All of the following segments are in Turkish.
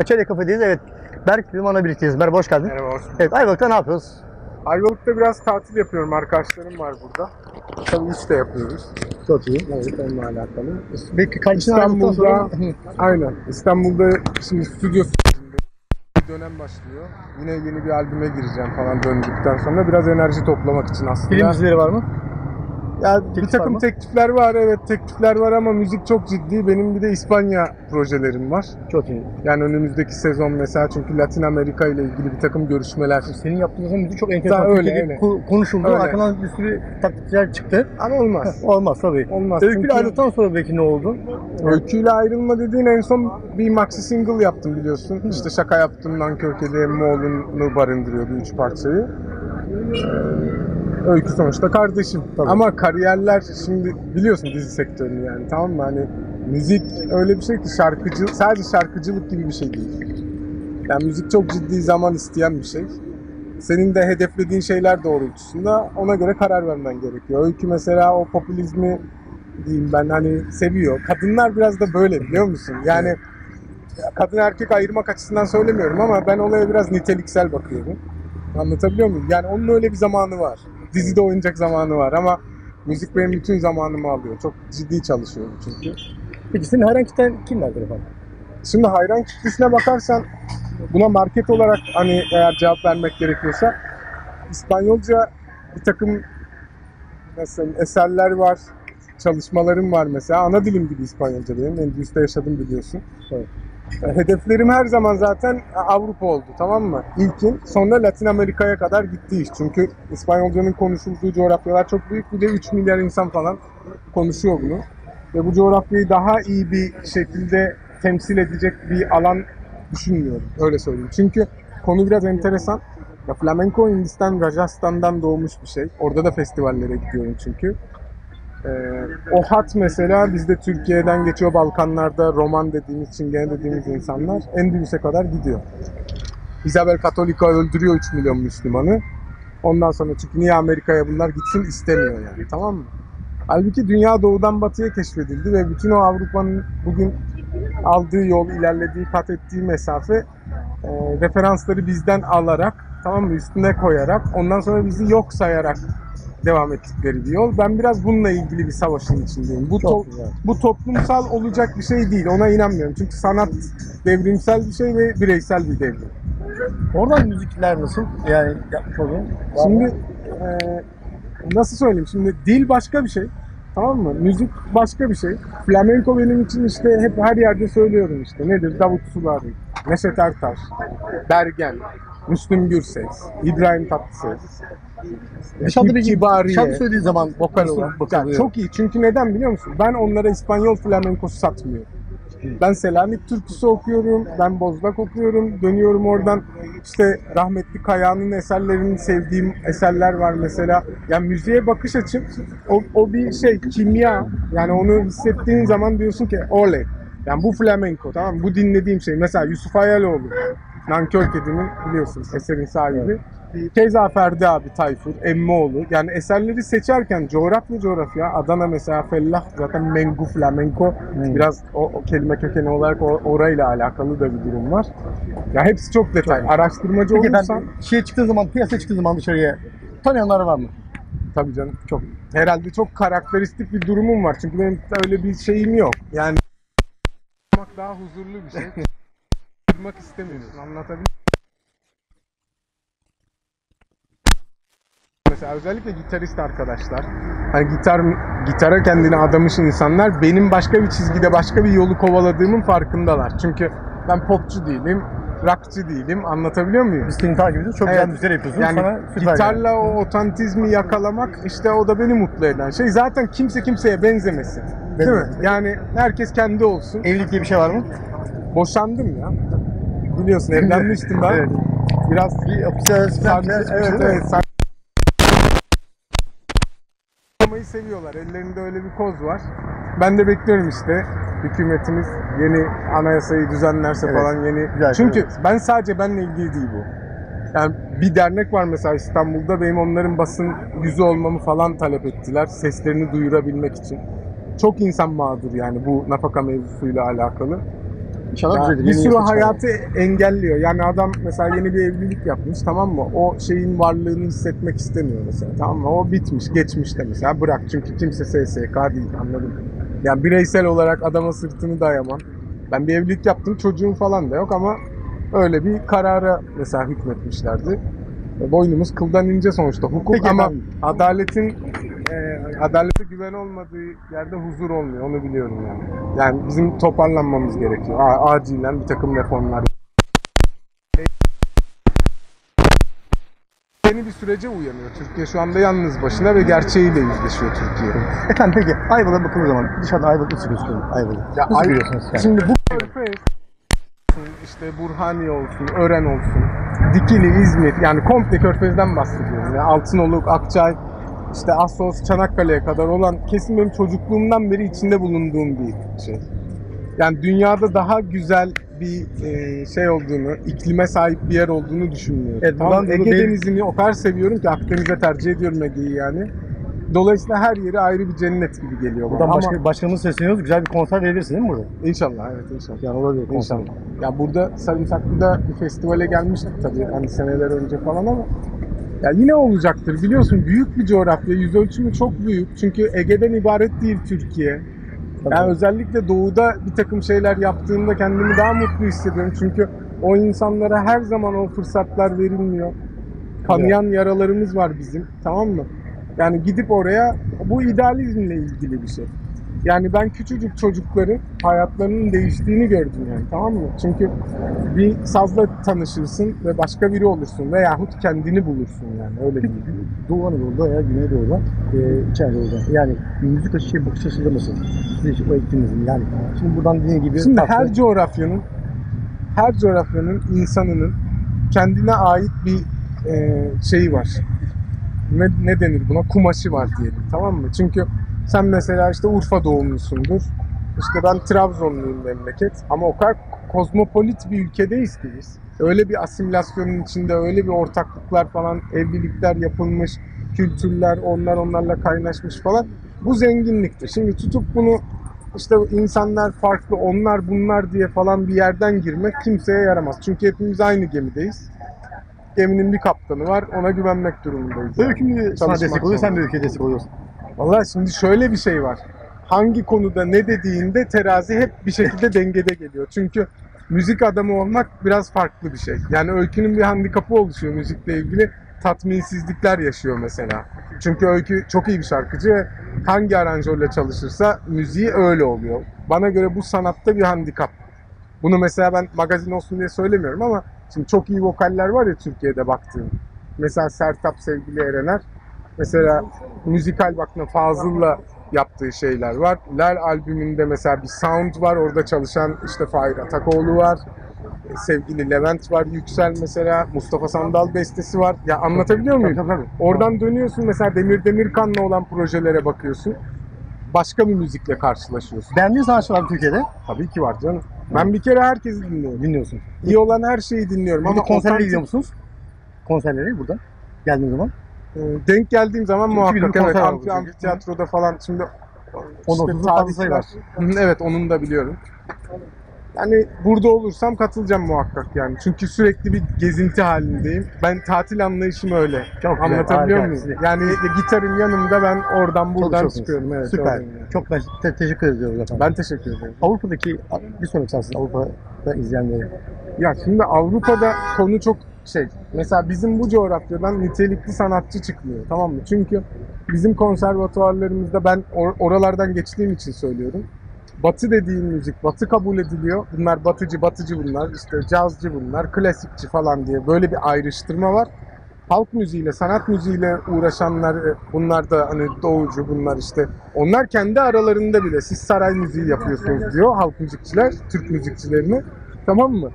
Kaçarya Kafe'deyiz. Evet. Berk Liman'la birlikteyiz. Merhaba, hoş geldin. Merhaba, hoş bulduk. Evet, Ayvalık'ta ne yapıyoruz? Ayvalık'ta biraz tatil yapıyorum. Arkadaşlarım var burada. Tabii iş de yapıyoruz. Çok iyi. Evet, onunla alakalı. Belki kardeşini ayrıldıktan İstanbul'da, sonra... Aynen. İstanbul'da şimdi stüdyo dönem başlıyor. Yine yeni bir albüme gireceğim falan döndükten sonra. Biraz enerji toplamak için aslında. Film dizileri var mı? Ya bir var takım mı? teklifler var, evet teklifler var ama müzik çok ciddi. Benim bir de İspanya projelerim var. Çok iyi. Yani önümüzdeki sezon mesela çünkü Latin Amerika ile ilgili bir takım görüşmeler. Senin yaptığın zaman müzik çok enteresan. öyle, Türkiye'de öyle. ko- Konuşuldu. Öyle. Arkadan bir sürü taktikler çıktı. Ama olmaz. Olmaz tabii. Olmaz. Öyküyle Çünkü- ayrıldıktan sonra belki ne oldu? Öyküyle ayrılma dediğin en son bir maxi single yaptım biliyorsun. İşte şaka yaptım, Nankör Kedi, Moğol'unu barındırıyordu üç parçayı. Ee, Öykü sonuçta kardeşim. Tabii. Ama kariyerler şimdi biliyorsun dizi sektörünü yani tamam mı? Hani müzik öyle bir şey ki şarkıcı, sadece şarkıcılık gibi bir şey değil. Yani müzik çok ciddi zaman isteyen bir şey. Senin de hedeflediğin şeyler doğrultusunda ona göre karar vermen gerekiyor. Öykü mesela o popülizmi diyeyim ben hani seviyor. Kadınlar biraz da böyle biliyor musun? Yani kadın erkek ayırmak açısından söylemiyorum ama ben olaya biraz niteliksel bakıyorum. Anlatabiliyor muyum? Yani onun öyle bir zamanı var. Dizide oynayacak zamanı var ama müzik benim bütün zamanımı alıyor. Çok ciddi çalışıyorum çünkü. Peki senin hayran kitlen kimlerdir efendim? Şimdi hayran kitlesine bakarsan buna market olarak hani eğer cevap vermek gerekiyorsa İspanyolca bir takım nasıl eserler var, çalışmalarım var mesela. Ana dilim gibi İspanyolca benim. Endüstride yaşadım biliyorsun. Evet. Hedeflerim her zaman zaten Avrupa oldu tamam mı? İlkin. Sonra Latin Amerika'ya kadar gitti iş. Çünkü İspanyolcanın konuşulduğu coğrafyalar çok büyük. Bir de 3 milyar insan falan konuşuyor bunu. Ve bu coğrafyayı daha iyi bir şekilde temsil edecek bir alan düşünmüyorum. Öyle söyleyeyim. Çünkü konu biraz enteresan. Ya flamenco Hindistan, Rajasthan'dan doğmuş bir şey. Orada da festivallere gidiyorum çünkü. Ee, o hat mesela bizde Türkiye'den geçiyor Balkanlarda Roman dediğimiz, Çingene dediğimiz insanlar Endülüs'e kadar gidiyor. Isabel Katolika öldürüyor 3 milyon Müslümanı. Ondan sonra çünkü niye Amerika'ya bunlar gitsin istemiyor yani tamam mı? Halbuki dünya doğudan batıya keşfedildi ve bütün o Avrupa'nın bugün aldığı yol, ilerlediği, kat ettiği mesafe e, referansları bizden alarak, tamam mı, üstüne koyarak, ondan sonra bizi yok sayarak devam ettikleri bir yol. Ben biraz bununla ilgili bir savaşın içindeyim. Bu, to- bu toplumsal olacak bir şey değil. Ona inanmıyorum. Çünkü sanat devrimsel bir şey ve bireysel bir devrim. Oradan müzikler nasıl? Yani yapmış olduğun. Şimdi e, nasıl söyleyeyim? Şimdi dil başka bir şey. Tamam mı? Müzik başka bir şey. Flamenco benim için işte hep her yerde söylüyorum işte. Nedir? Davut Sulari, Neşet Ertaş, Bergen, Müslüm Gürses, İbrahim Tatlıses. Dışarıda bir Kibariye. şarkı söylediği zaman Vokal olarak. bakılıyor? Yani çok iyi. Çünkü neden biliyor musun? Ben onlara İspanyol flamenkosu satmıyorum. Ben Selanik türküsü okuyorum, ben Bozlak okuyorum, dönüyorum oradan işte rahmetli Kaya'nın eserlerini sevdiğim eserler var mesela. Yani müziğe bakış açım o, o bir şey, kimya. Yani onu hissettiğin zaman diyorsun ki oley. Yani bu flamenko tamam? Bu dinlediğim şey. Mesela Yusuf Ayaloğlu, Nankör Kedi'nin biliyorsun eserin sahibi. Keza Ferdi abi Tayfur, Emmoğlu. Yani eserleri seçerken coğrafya coğrafya, Adana mesela Fellah zaten Mengu Flamenco Hmm. biraz o, o kelime kökeni olarak o, orayla alakalı da bir durum var. Ya hepsi çok detay. Araştırmacı Peki olursan şey çıktığı zaman, piyasaya çıktığı zaman dışarıya tanıyanlar var mı? tabii canım çok herhalde çok karakteristik bir durumum var. Çünkü benim öyle bir şeyim yok. Yani daha huzurlu bir şey. Durmak istemiyorsun. Anlatabiliyor Mesela özellikle gitarist arkadaşlar. Hani gitar gitara kendini adamış insanlar benim başka bir çizgide başka bir yolu kovaladığımın farkındalar. Çünkü ben popçu değilim, rockçı değilim. Anlatabiliyor muyum? Biz seni takip ediyoruz. Çok Evet. güzel müzikler yapıyorsun. Yani Sana süper gitarla o otantizmi yakalamak işte o da beni mutlu eden şey. Zaten kimse kimseye benzemesin. Değil mi? Yani herkes kendi olsun. Evlilik diye bir şey var mı? Boşandım ya. Biliyorsun evlenmiştim ben. Evet. Biraz Bir sancı, evet, evet evet. Yapmayı seviyorlar. Ellerinde öyle bir koz var. Ben de bekliyorum işte hükümetimiz yeni anayasayı düzenlerse Evet. falan yeni. Güzel, Çünkü evet. ben sadece benle ilgili değil bu. Yani bir dernek var mesela İstanbul'da benim onların basın yüzü olmamı falan talep ettiler. Seslerini duyurabilmek için. Çok insan mağdur yani bu nafaka mevzusuyla alakalı. İnşallah düzelir. bir Yeni sürü nesil çıkar. hayatı engelliyor. Yani adam mesela yeni bir evlilik yapmış tamam mı? O şeyin varlığını hissetmek istemiyor mesela tamam mı? O bitmiş, geçmiş de mesela bırak. Çünkü kimse SSK değil anladın mı? Yani bireysel olarak adama sırtını dayamam. Ben bir evlilik yaptım çocuğum falan da yok ama öyle bir karara mesela hükmetmişlerdi. E, Boynumuz kıldan ince sonuçta hukuk Peki ama efendim. adaletin adalete güven olmadığı yerde huzur olmuyor onu biliyorum yani. Yani bizim toparlanmamız gerekiyor. A- acilen bir takım reformlar. Yeni bir sürece uyanıyor Türkiye. Şu anda yalnız başına ve gerçeğiyle yüzleşiyor Türkiye. Efendim peki Ayvalık'a bakıldığı zaman dışarıda Ayvalık nasıl gözüküyor? Ayvalık. Ya nasıl Ay- görüyorsunuz? Yani? Şimdi bu işte Burhaniye olsun, Ören olsun, Dikili, İzmir yani komple Körfez'den bahsediyorum. Yani Altınoluk, Akçay, işte Assos, Çanakkale'ye kadar olan kesin benim çocukluğumdan beri içinde bulunduğum bir şey. Yani dünyada daha güzel bir e, şey olduğunu, iklime sahip bir yer olduğunu düşünmüyorum. Evet, tamam, Ege benim- Denizi'ni o kadar seviyorum ki Akdeniz'e tercih ediyorum Ege'yi yani. Dolayısıyla her yeri ayrı bir cennet gibi geliyor bana. Buradan Ama başka, başkanımız sesleniyoruz. Güzel bir konser verebilirsin değil mi burada? inşallah evet inşallah. Yani olabilir konser. İnşallah. Ya burada Sarımsaklı'da bir festivale gelmiştik tabii hani seneler önce falan ama ya yine olacaktır biliyorsun büyük bir coğrafya yüz ölçümü çok büyük çünkü Ege'den ibaret değil Türkiye. Tabii. Yani özellikle doğuda bir takım şeyler yaptığımda kendimi daha mutlu hissediyorum çünkü o insanlara her zaman o fırsatlar verilmiyor. Kanayan yaralarımız var bizim tamam mı? Yani gidip oraya bu idealizmle ilgili bir şey. Yani ben küçücük çocukların hayatlarının değiştiğini gördüm yani tamam mı? Çünkü bir sazla tanışırsın ve başka biri olursun veyahut kendini bulursun yani öyle diyeyim. Doğu Anadolu'da veya Güneydoğu'da, e, İç Anadolu'da yani müzik açışı bakış açısı nasıl? Siz o eğitiminizin yani. Şimdi buradan dediğim gibi Şimdi farklı- her coğrafyanın her coğrafyanın insanının kendine ait bir e, şeyi var. Ne, ne denir buna? Kumaşı var diyelim. Tamam mı? Çünkü sen mesela işte Urfa doğumlusundur. İşte ben Trabzonluyum memleket. Ama o kadar kozmopolit bir ülkedeyiz ki biz. Öyle bir asimilasyonun içinde öyle bir ortaklıklar falan, evlilikler yapılmış, kültürler, onlar onlarla kaynaşmış falan. Bu zenginliktir. Şimdi tutup bunu işte insanlar farklı, onlar bunlar diye falan bir yerden girmek kimseye yaramaz. Çünkü hepimiz aynı gemideyiz. Geminin bir kaptanı var, ona güvenmek durumundayız. Böyle kim sana Çalışmak destek oluyor, sen bir ülkeye destek oluyorsun. Vallahi şimdi şöyle bir şey var. Hangi konuda ne dediğinde terazi hep bir şekilde dengede geliyor. Çünkü müzik adamı olmak biraz farklı bir şey. Yani Öykü'nün bir handikapı oluşuyor müzikle ilgili. Tatminsizlikler yaşıyor mesela. Çünkü Öykü çok iyi bir şarkıcı ve hangi aranjörle çalışırsa müziği öyle oluyor. Bana göre bu sanatta bir handikap. Bunu mesela ben magazin olsun diye söylemiyorum ama şimdi çok iyi vokaller var ya Türkiye'de baktığım. Mesela Sertap Sevgili Erener. Mesela müzikal bakma Fazıl'la yaptığı şeyler var. Lal albümünde mesela bir sound var. Orada çalışan işte Fahir Atakoğlu var. E, Sevgili Levent var. Yüksel mesela. Mustafa Sandal bestesi var. Ya anlatabiliyor muyum? Tabii, tabii. Oradan dönüyorsun mesela Demir Demirkan'la olan projelere bakıyorsun. Başka bir müzikle karşılaşıyorsun. Beğendiğin sanatçı var mı Türkiye'de? Tabii ki var canım. Ben bir kere herkesi dinliyorum. Dinliyorsun. İyi olan her şeyi dinliyorum Ama konserlere otantik- gidiyor musunuz? Konserlere burada. Geldiğin zaman. E, denk geldiğim zaman muhakkak evet amfi, amfiteyatroda falan şimdi var. Hı, Evet onun da biliyorum. Yani burada olursam katılacağım muhakkak yani. Çünkü sürekli bir gezinti halindeyim. Ben tatil anlayışım öyle. Çok güzel, Anlatabiliyor harika. muyum? Yani gitarın yanımda ben oradan buradan Çalışıyorsunuz. çıkıyorum. Evet, Süper. oradayım yani. Çok ben te- teşekkür ediyoruz efendim. Ben teşekkür ederim. Avrupa'daki bir sonraki sansın Avrupa'da izleyenlere. Ya şimdi Avrupa'da konu çok şey. Mesela bizim bu coğrafyadan nitelikli sanatçı çıkmıyor. Tamam mı? Çünkü bizim konservatuvarlarımızda ben or- oralardan geçtiğim için söylüyorum. Batı dediğin müzik, batı kabul ediliyor. Bunlar batıcı, batıcı bunlar. işte cazcı bunlar, klasikçi falan diye böyle bir ayrıştırma var. Halk müziğiyle, sanat müziğiyle uğraşanlar, e, bunlar da hani doğucu bunlar işte. Onlar kendi aralarında bile siz saray müziği yapıyorsunuz diyor halk müzikçiler, Türk müzikçilerini. Tamam mı?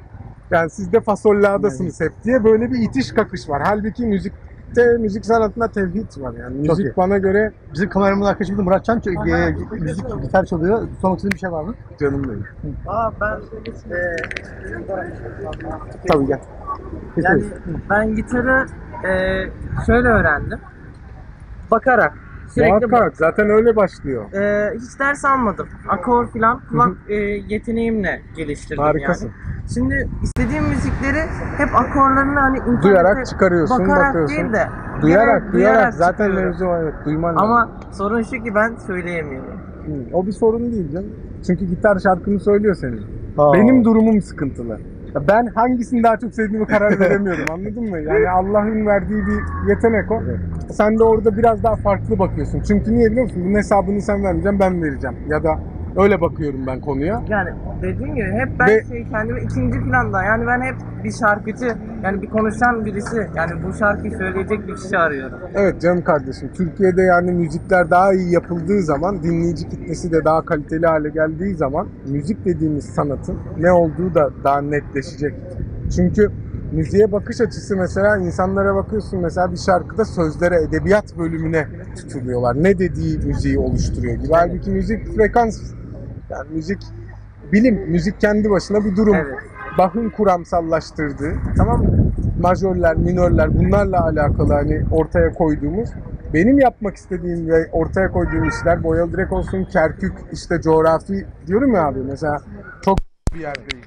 Yani siz de fasolladasınız hep diye böyle bir itiş kakış var. Halbuki müzikte, müzik sanatında tevhid var yani. Çok Müzik iyi. bana göre Bizim kameraman arkadaşımız da Muratcan çok- e, müzik, gitar çalıyor. Sormak istediğin bir şey var mı? canım benim. Aa ben e, Tabii gel. yani ben gitarı e, şöyle öğrendim. Bakarak Sürekli Muhakkak zaten öyle başlıyor. e, hiç ders almadım. Akor filan kulak e, yeteneğimle geliştirdim Harikasın. yani. Şimdi istediğim müzikleri hep akorlarını hani internete Duyarak çıkarıyorsun, bakarak bakıyorsun. değil de Duyarak, duyarak, zaten çıkıyorum. mevzu o, evet. Duyman lazım. Ama sorun şu ki ben söyleyemiyorum. Hı, O bir sorun değil canım. Çünkü gitar şarkını söylüyor senin. Aa. Benim durumum sıkıntılı. Ben hangisini daha çok sevdiğimi karar veremiyorum anladın mı? Yani Allah'ın verdiği bir yetenek o. Sen de orada biraz daha farklı bakıyorsun. Çünkü niye biliyor musun? Bunun hesabını sen vermeyeceksin ben vereceğim. Ya da öyle bakıyorum ben konuya. Yani dediğim gibi hep ben Ve- şey kendimi ikinci planda yani ben hep bir şarkıcı yani bir konuşan birisi yani bu şarkıyı söyleyecek bir kişi arıyorum. Evet canım kardeşim. Türkiye'de yani müzikler daha iyi yapıldığı zaman, dinleyici kitlesi de daha kaliteli hale geldiği zaman müzik dediğimiz sanatın ne olduğu da daha netleşecek. Çünkü müziğe bakış açısı mesela insanlara bakıyorsun mesela bir şarkıda sözlere, edebiyat bölümüne tutuluyorlar. Ne dediği müziği oluşturuyor gibi. Halbuki müzik frekans, yani müzik bilim, müzik kendi başına bir durum. Evet. Bach'ın kuramsallaştırdığı, tamam mı? Majörler, minörler bunlarla alakalı hani ortaya koyduğumuz benim yapmak istediğim ve ortaya koyduğum işler boyalı direk olsun, Kerkük, işte coğrafi diyorum ya abi mesela çok bir yerdeyiz.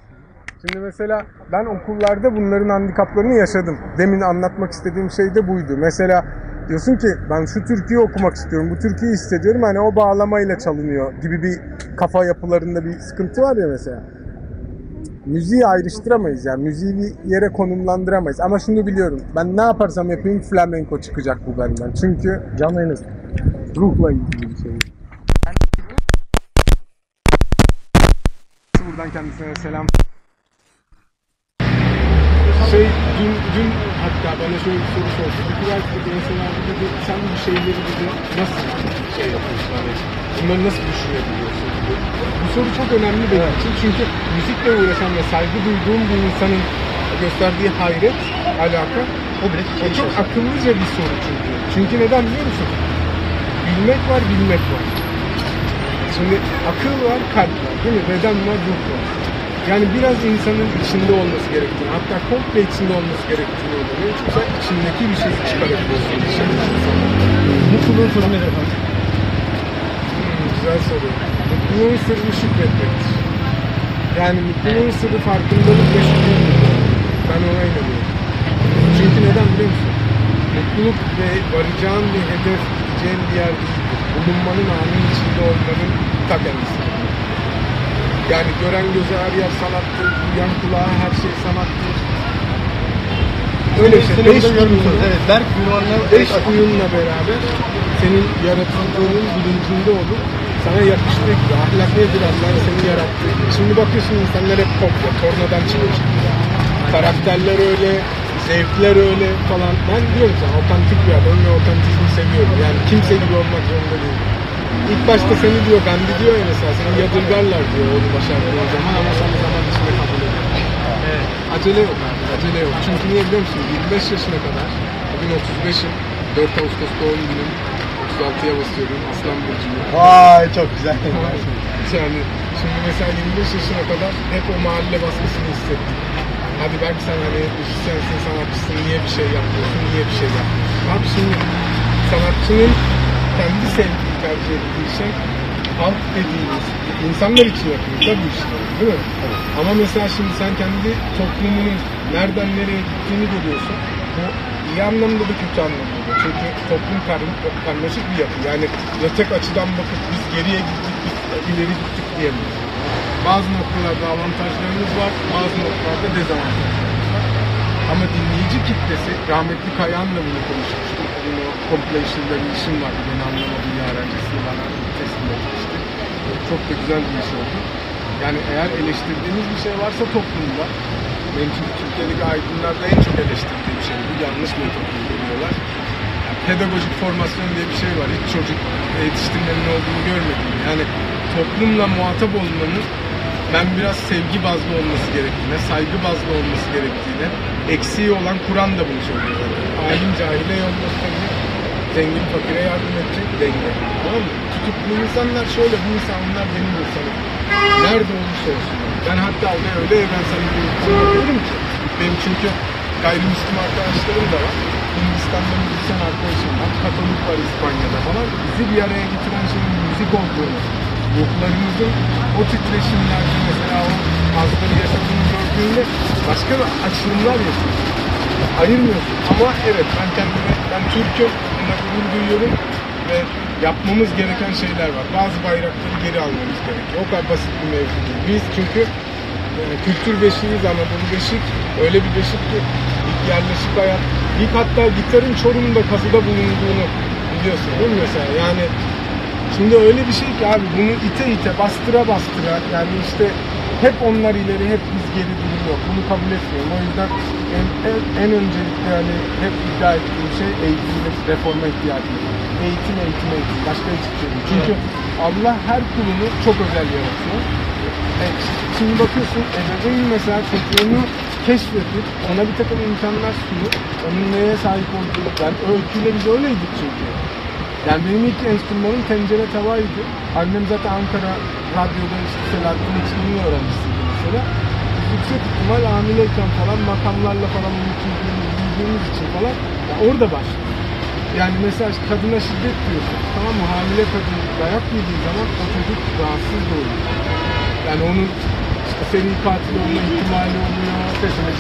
Şimdi mesela ben okullarda bunların handikaplarını yaşadım. Demin anlatmak istediğim şey de buydu. Mesela diyorsun ki ben şu türküyü okumak istiyorum, bu türküyü hissediyorum. Hani o bağlamayla çalınıyor gibi bir kafa yapılarında bir sıkıntı var ya mesela müziği ayrıştıramayız yani müziği bir yere konumlandıramayız ama şunu biliyorum ben ne yaparsam yapayım flamenco çıkacak bu benden çünkü Canlı yayınız. ruhla ilgili bir şey. Buradan kendisine selam. Şey dün, dün hatta bana şöyle bir soru sordu. Dedi belki de mesela dedi sen bu şeyleri dedi nasıl şey yapıyorsun hani bunları nasıl düşünebiliyorsun dedi. Bu soru çok önemli benim için çünkü müzikle uğraşan ve saygı duyduğum bir insanın gösterdiği hayret, alaka O bile o çok akıllıca bir soru çünkü. Çünkü neden biliyor musun? Bilmek var, bilmek var. Şimdi akıl var, kalp var değil mi? Beden var, ruh var. Yani biraz insanın içinde olması gerektiğini, hatta komple içinde olması gerektiğini oluyor. Yoksa içindeki bir şeyi çıkarabiliyorsun. Mutluluğun sonu nedir efendim? Hmm, güzel soru. Mutluluğun sırrı şükretmektir. Yani mutluluğun sırrı farkındalık ve şükretmek. Ben ona inanıyorum. Çünkü neden biliyor musun? Mutluluk ve varacağın bir hedef, gideceğin bir yer değildir. Bulunmanın anın içinde olmanın ta kendisi. Yani gören göze her yer sanattır, duyan kulağa her şey sanattır. Öyle bir şey. Beş duyunla- Evet. Berk ünvanına beş duyunla beraber senin yaratıldığının bilincinde olup sana yakıştığı gibi ahlak nedir Allah seni yarattığı. Şimdi bakıyorsun insanlar hep kopya, tornadan çıkmış. Karakterler öyle, zevkler öyle falan. Ben diyorum sana otantik bir adamım ve otantizmi seviyorum. Yani kimse gibi olmak zorunda değil. İlk başta seni diyor, Gandhi diyor ya mesela, seni yadırgarlar diyor onu başardığın zaman ama sonra zaman içinde kabul ediyor. Acele yok abi, acele yok. Çünkü niye biliyor musun? 25 yaşına kadar, bugün 35'im, 4 Ağustos doğum günüm, 36'ya basıyorum, Aslan Burcu'yum. Vay çok güzel. Yani şimdi mesela 25 yaşına kadar hep o mahalle baskısını hissettim. Hadi belki sen hani müzisyensin, sanatçısın, niye bir şey yapmıyorsun, niye bir şey yapmıyorsun? Abi şimdi sanatçının kendi sevdiği, tercih ettiği şey halk dediğimiz, insanlar için yapıyoruz da bu işleri, değil mi? Ama mesela şimdi sen kendi toplumunun nereden nereye gittiğini görüyorsun. Bu iyi anlamda da kötü anlamda da. Çünkü toplum kar- karmaşık bir yapı. Yani ya tek açıdan bakıp biz geriye gittik, biz ileri gittik diyemeyiz. Bazı noktalarda avantajlarımız var, bazı noktalarda dezavantajlarımız var. Ama dinleyici kitlesi, rahmetli Kayahan'la bunu konuşmuştuk. Bunun o completion'da bir işim vardı. Beni anlamadığı yer öncesini bana teslim etmişti. Çok da güzel bir iş oldu. Yani eğer eleştirdiğiniz bir şey varsa toplumda, benim çünkü Türkiye'deki aydınlarda en çok eleştirdiğim şey bu. Yanlış metot uyguluyorlar. Yani pedagojik formasyon diye bir şey var. Hiç çocuk yetiştirmenin olduğunu görmedim. Yani toplumla muhatap olmanın ben biraz sevgi bazlı olması gerektiğine, saygı bazlı olması gerektiğine, eksiği olan Kur'an da bunu söylüyor. Alim cahile yol zengin fakire yardım edecek denge. Tamam mı? Bu insanlar şöyle, bu insanlar benim insanım. Nerede olursa olsun. Ben hatta oraya öyle evrensel bir insan bakıyorum ki. Benim çünkü gayrimüslim arkadaşlarım da var. Hindistan'da müzisyen arkadaşım var. Katolik var İspanya'da falan. Bizi bir araya getiren şeyin müzik olduğunu, ruhlarımızın o titreşimlerde mesela o hazları yaşadığını gördüğünde başka açılımlar yaşıyorsun. Ayırmıyorsun. Ama evet ben kendime, ben Türk'üm, buna gurur duyuyorum ve yapmamız gereken şeyler var. Bazı bayrakları geri almamız gerekiyor. O kadar basit bir mevzu değil. Biz çünkü e, kültür beşiğiyiz Anadolu beşik. Öyle bir beşik ki ilk yerleşik hayat. İlk hatta gitarın Çorum'da kazıda bulunduğunu biliyorsun değil mi mesela? Yani Şimdi öyle bir şey ki abi bunu ite ite bastıra bastıra yani işte hep onlar ileri hep biz geri duruyor. Bunu kabul etmiyorum. O yüzden en, en, en öncelikle hani hep iddia ettiğim şey eğitim ve reforma ihtiyacı. Eğitim, eğitim, eğitim. Başka hiçbir şey değil. Çünkü Allah her kulunu çok özel yaratıyor. E, şimdi bakıyorsun ebeveyn mesela çocuğunu keşfedip ona bir takım imkanlar sunup onun neye sahip olduğunu ben öyküyle biz öyleydik çünkü. Yani benim ilk enstrümanım tencere tavaydı. Annem zaten Ankara radyoda işte Selahattin İçkin'in öğrencisiydi mesela. Biz yüksek ihtimal hamileyken falan makamlarla falan unutulduğumuz, bildiğimiz için falan ya orada başladı. Yani mesela kadına şiddet diyorsun. Tamam mı? Hamile kadın dayak yediği zaman o çocuk rahatsız da oluyor. Yani onun işte seri katil olma ihtimali oluyor.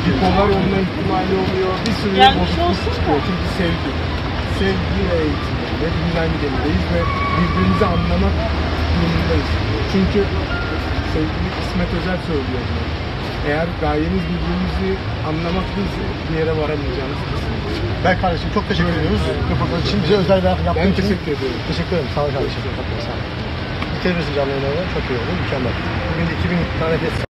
Bipolar olma ihtimali oluyor. Bir sürü Gelmiş bozukluk olsun da. çıkıyor. Çünkü sevgi. Sevgi ve eğitim. Hepimiz aynı gemideyiz ve birbirimizi anlamak durumundayız. Çünkü sevgili İsmet Özel söylüyor bunu. Eğer gayemiz birbirimizi anlamak değilse bir yere varamayacağımız kesin. Ben kardeşim çok teşekkür ediyoruz. Röportaj için bize özel bir yaptığın Ben için. teşekkür ediyorum. Teşekkür ederim. Sağ ol kardeşim. Sağ ol. Bitirir misin canlı yayını? Çok iyi oldu. Mükemmel. Bugün de 2000 tane test